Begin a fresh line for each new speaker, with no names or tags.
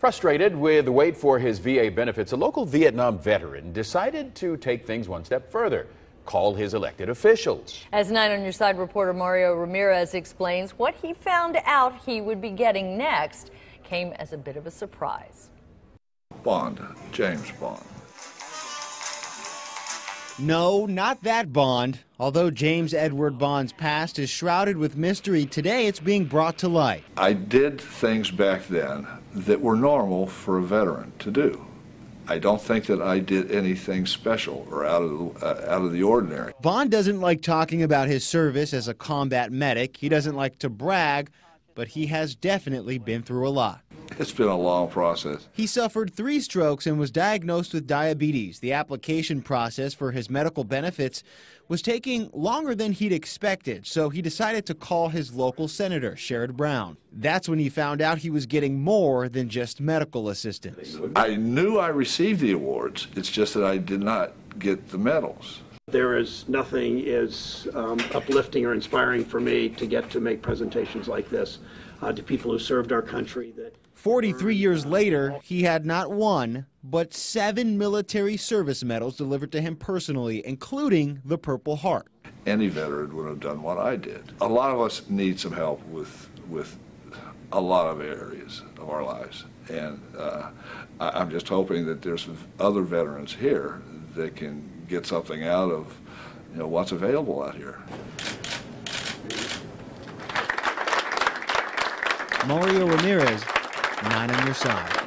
Frustrated with the wait for his VA benefits, a local Vietnam veteran decided to take things one step further. Call his elected officials.
As 9 on your side reporter Mario Ramirez explains, what he found out he would be getting next came as a bit of a surprise.
Bond, James Bond.
No, not that Bond. Although James Edward Bond's past is shrouded with mystery, today it's being brought to light.
I did things back then that were normal for a veteran to do. I don't think that I did anything special or out of, uh, out of the ordinary.
Bond doesn't like talking about his service as a combat medic. He doesn't like to brag, but he has definitely been through a lot.
It's been a long process.
He suffered three strokes and was diagnosed with diabetes. The application process for his medical benefits was taking longer than he'd expected, so he decided to call his local senator, Sherrod Brown. That's when he found out he was getting more than just medical assistance.
I knew I received the awards, it's just that I did not get the medals.
There is nothing as um, uplifting or inspiring for me to get to make presentations like this uh, to people who served our country. That
43 years later, he had not one, but seven military service medals delivered to him personally, including the Purple Heart.
Any veteran would have done what I did. A lot of us need some help with, with a lot of areas of our lives. And uh, I'm just hoping that there's other veterans here that can get something out of you know, what's available out here.
Mario Ramirez, nine on your side.